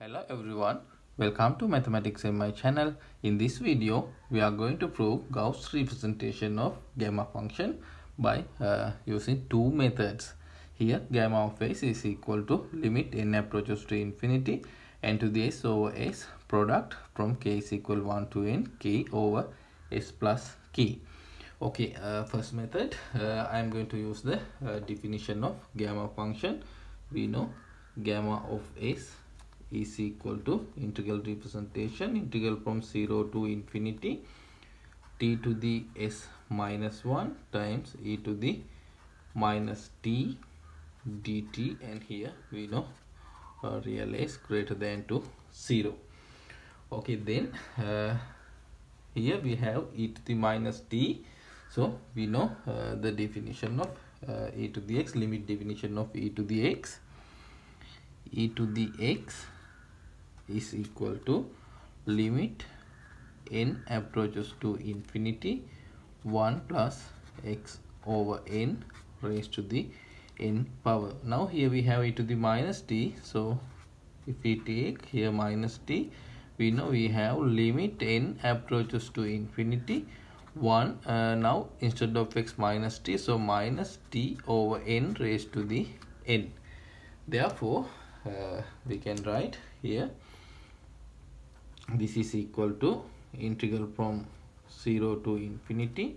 Hello everyone, welcome to Mathematics MI channel. In this video, we are going to prove Gauss representation of gamma function by uh, using two methods. Here, gamma of s is equal to limit n approaches to infinity n to the s over s product from k is equal 1 to n k over s plus k. Okay, uh, first method, uh, I am going to use the uh, definition of gamma function. We know gamma of s is equal to integral representation integral from 0 to infinity t to the s minus 1 times e to the minus t dt. And here we know uh, real s greater than to 0 okay then uh, here we have e to the minus t. So we know uh, the definition of uh, e to the x limit definition of e to the x. E to the x is equal to limit n approaches to infinity 1 plus x over n raised to the n power. Now here we have e to the minus t. So if we take here minus t we know we have limit n approaches to infinity 1 uh, now instead of x minus t so minus t over n raised to the n. Therefore uh, we can write here this is equal to integral from 0 to infinity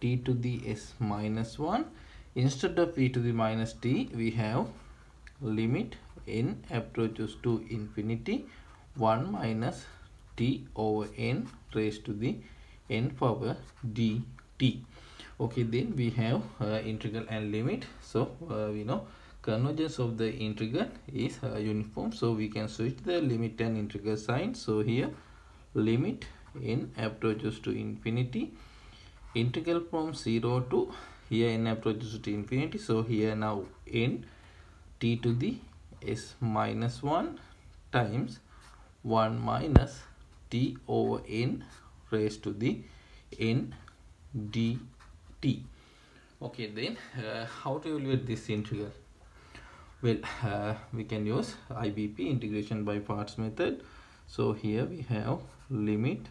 t to the s minus 1 instead of e to the minus t we have limit n approaches to infinity 1 minus t over n raised to the n power dt okay then we have uh, integral and limit. So uh, we know convergence of the integral is uh, uniform. So we can switch the limit and integral sign. So here limit n approaches to infinity. Integral from 0 to here n approaches to infinity. So here now n t to the s minus 1 times 1 minus t over n raised to the n dt okay then uh, how to evaluate this integral well uh, we can use IBP integration by parts method. So here we have limit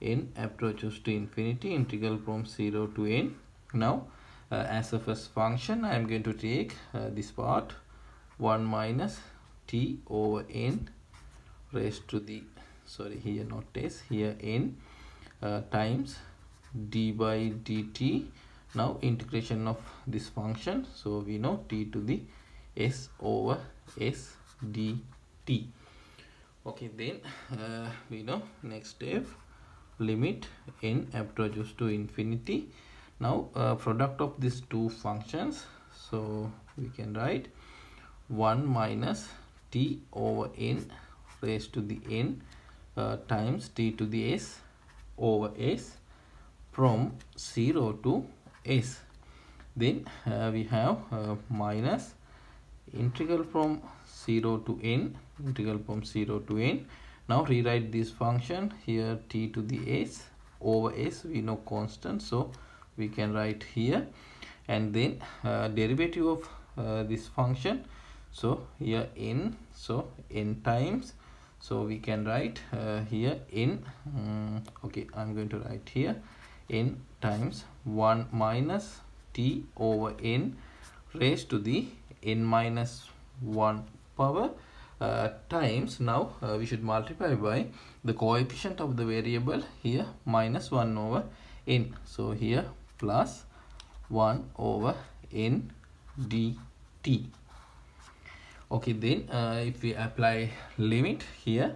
n approaches to infinity integral from 0 to n. Now uh, as a first function I am going to take uh, this part 1 minus t over n raised to the sorry here not s here n uh, times d by dt now integration of this function. So we know t to the s over s dt okay then uh, we know next step limit n approaches to infinity. Now uh, product of these two functions so we can write 1 minus t over n raised to the n uh, times t to the s over s from 0 to s. Then uh, we have uh, minus integral from 0 to n integral from 0 to n. Now rewrite this function here t to the s over s we know constant so we can write here. And then uh, derivative of uh, this function so here n so n times so we can write uh, here n um, okay i'm going to write here n times 1 minus t over n raised to the n minus 1 power uh, times now uh, we should multiply by the coefficient of the variable here minus 1 over n. So here plus 1 over n dt okay then uh, if we apply limit here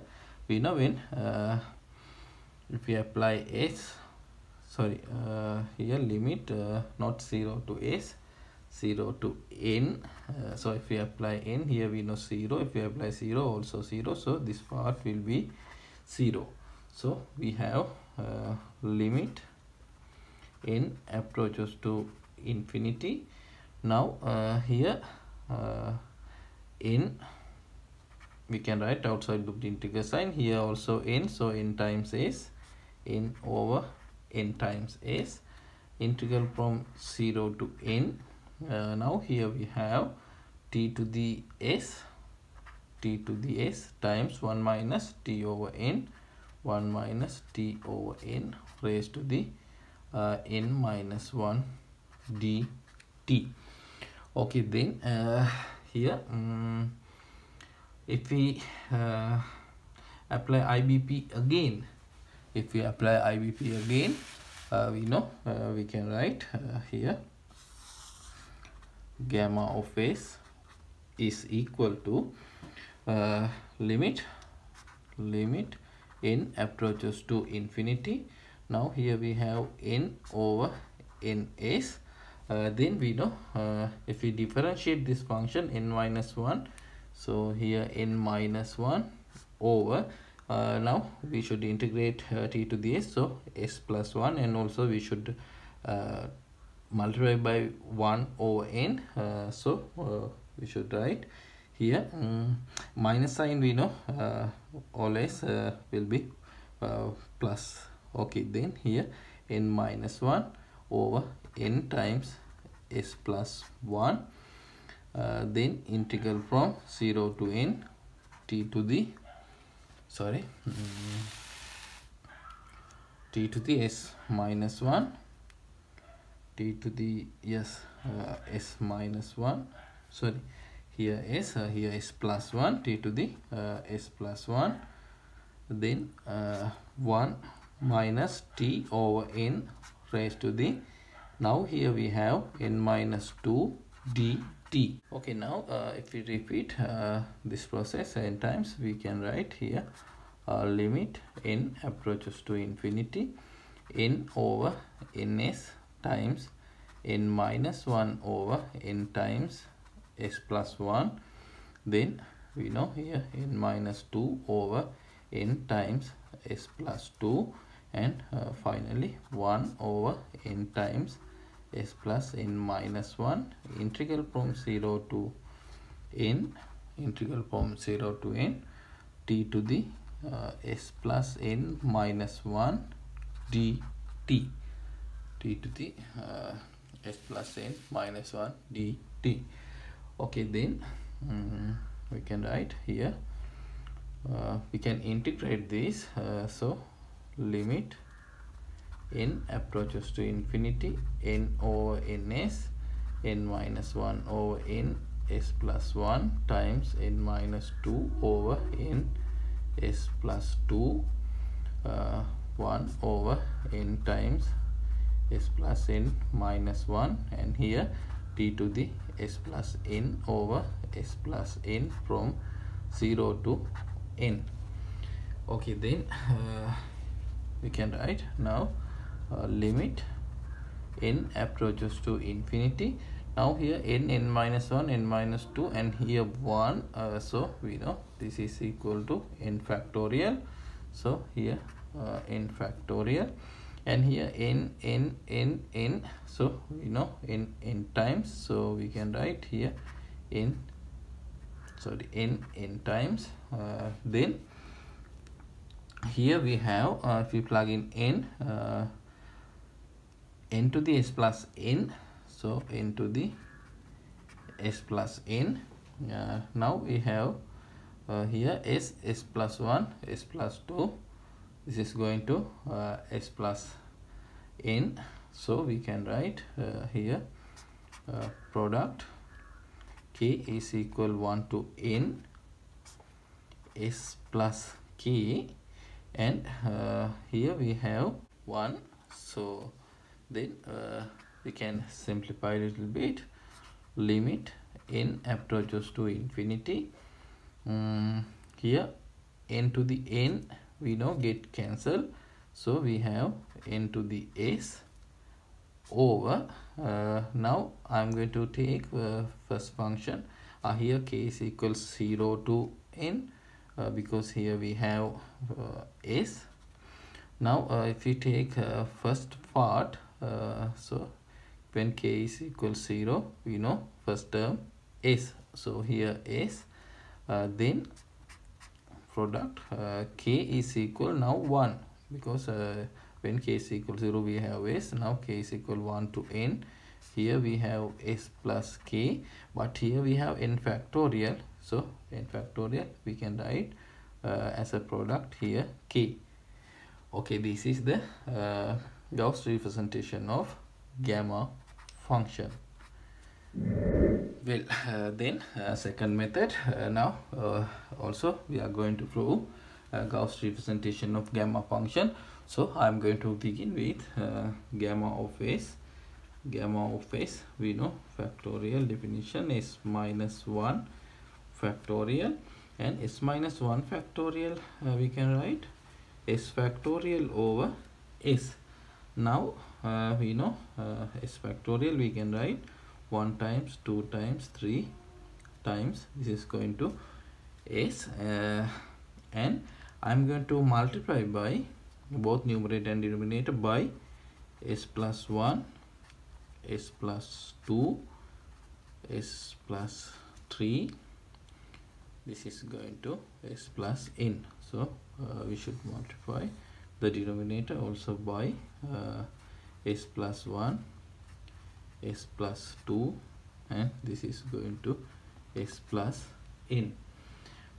we know when uh, if we apply s sorry uh, here limit uh, not 0 to s 0 to n. Uh, so if we apply n here we know 0 if we apply 0 also 0 so this part will be 0 so we have uh, limit n approaches to infinity. Now uh, here uh, n we can write outside the integral sign. Here also n. So n times s n over n times s. Integral from 0 to n uh, now here we have t to the s t to the s times 1 minus t over n 1 minus t over n raised to the uh, n minus 1 dt okay then uh, here um, if we uh, apply IBP again if we apply IBP again uh, we know uh, we can write uh, here gamma of s is equal to uh, limit limit n approaches to infinity. Now here we have n over ns uh, then we know uh, if we differentiate this function n minus 1 so here n minus 1 over uh, now we should integrate uh, t to the s. So s plus 1 and also we should multiply by 1 over n uh, so uh, we should write here um, minus sign we know uh, always uh, will be uh, plus okay then here n minus 1 over n times s plus 1 uh, then integral from 0 to n t to the sorry um, t to the s minus 1 t to the yes uh, s minus 1 sorry here s uh, s 1 t to the uh, s plus 1 then uh, 1 minus t over n raised to the now here we have n minus 2 dt okay now uh, if we repeat uh, this process n times we can write here limit n approaches to infinity n over ns times n minus 1 over n times s plus 1 then we know here n minus 2 over n times s plus 2 and uh, finally 1 over n times s plus n minus 1 integral from 0 to n integral from 0 to n t to the uh, s plus n minus 1 dt t to the uh, s plus n minus 1 dt okay then um, we can write here. Uh, we can integrate this uh, so limit n approaches to infinity n over ns n minus 1 over n s plus 1 times n minus 2 over n s plus 2 uh, 1 over n times s plus n minus 1 and here t to the s plus n over s plus n from 0 to n. Okay then uh, we can write now uh, limit n approaches to infinity. Now here n n minus 1 n minus 2 and here 1 uh, so we know this is equal to n factorial. So here uh, n factorial and here n n n n. So we know n n times. So we can write here n sorry n n times. Uh, then here we have uh, if we plug in n uh, n to the s plus n. So n to the s plus n. Uh, now we have uh, here s s plus 1 s plus 2 this is going to uh, s plus n so we can write uh, here uh, product k is equal 1 to n s plus k and uh, here we have 1 so then uh, we can simplify a little bit. Limit n approaches to infinity. Um, here n to the n we know get cancelled. So we have n to the s over uh, now i'm going to take uh, first function. Uh, here k is equals 0 to n uh, because here we have uh, s. Now uh, if we take uh, first part so when k is equals 0 we know first term s. So here s then product uh, k is equal now 1 because uh, when k is equal 0 we have s. Now k is equal 1 to n. Here we have s plus k. But here we have n factorial. So n factorial we can write uh, as a product here k. Okay this is the uh, Gauss representation of gamma function well uh, then uh, second method uh, now uh, also we are going to prove uh, Gauss representation of gamma function. So I'm going to begin with uh, gamma of s. Gamma of s we know factorial definition is minus 1 factorial and s minus 1 factorial we can write. S factorial over s. Now we know s factorial we can write 1 times 2 times 3 times. This is going to s uh, and I'm going to multiply by both numerator and denominator by s plus 1 s plus 2 s plus 3 this is going to s plus n. So uh, we should multiply the denominator also by uh, s plus 1 s plus 2 and this is going to s plus n.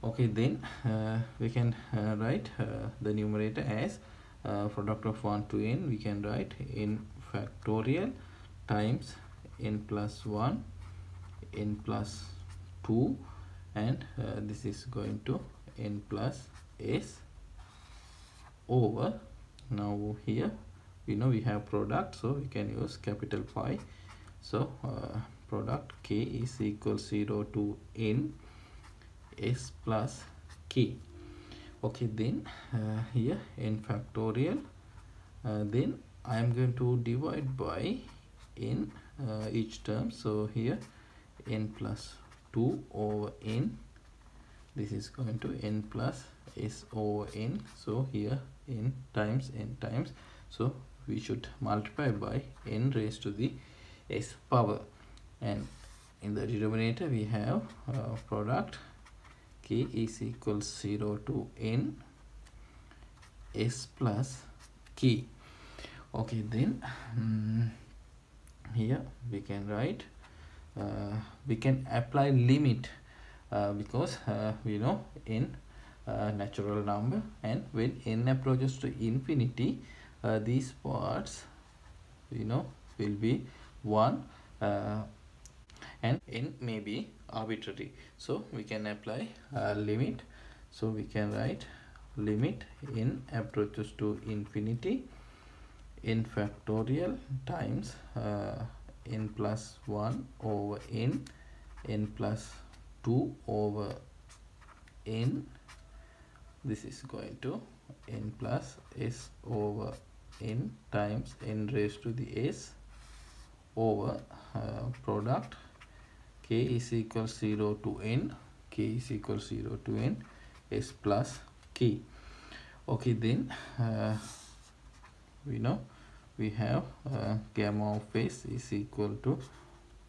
Okay then uh, we can uh, write uh, the numerator as uh, product of 1 to n. We can write n factorial times n plus 1 n plus 2 and uh, this is going to n plus s over. Now here we know we have product so we can use capital pi so uh, product k is equal 0 to n s plus k. Okay then uh, here n factorial. Uh, then I am going to divide by n uh, each term. So here n plus 2 over n. This is going to n plus s over n. So here n times n times. So we should multiply by n raised to the s power. And in the denominator we have uh, product k is equal 0 to n s plus k. Okay then um, here we can write uh, we can apply limit uh, because uh, we know n uh, natural number and when n approaches to infinity uh, these parts you know will be 1 uh, and n may be arbitrary. So we can apply a limit. So we can write limit n approaches to infinity n factorial times uh, n plus 1 over n n plus 2 over n. This is going to n plus s over n times n raised to the s over uh, product. K is equal 0 to n. K is equal 0 to n. S plus k. Okay then uh, we know we have uh, gamma of s is equal to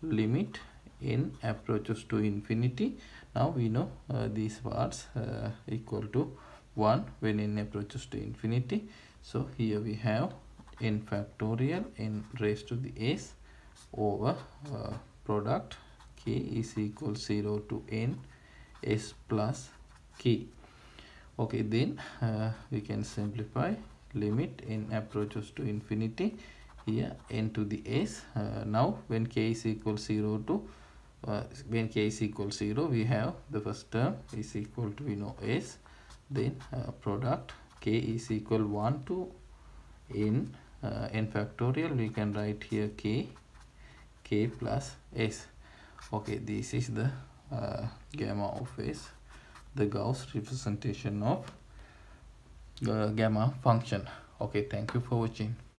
limit n approaches to infinity. Now we know uh, these parts uh, equal to 1 when n approaches to infinity. So here we have n factorial n raised to the s over uh, product k is equal 0 to n s plus k. Okay then uh, we can simplify. Limit n approaches to infinity. Here n to the s. Uh, now when k is equal 0 to uh, when k is equal 0 we have the first term is equal to we know s. Then uh, product k is equal 1 to n. Uh, n factorial we can write here k k plus s. Okay this is the uh, gamma of s. The Gauss representation of the gamma function. Okay thank you for watching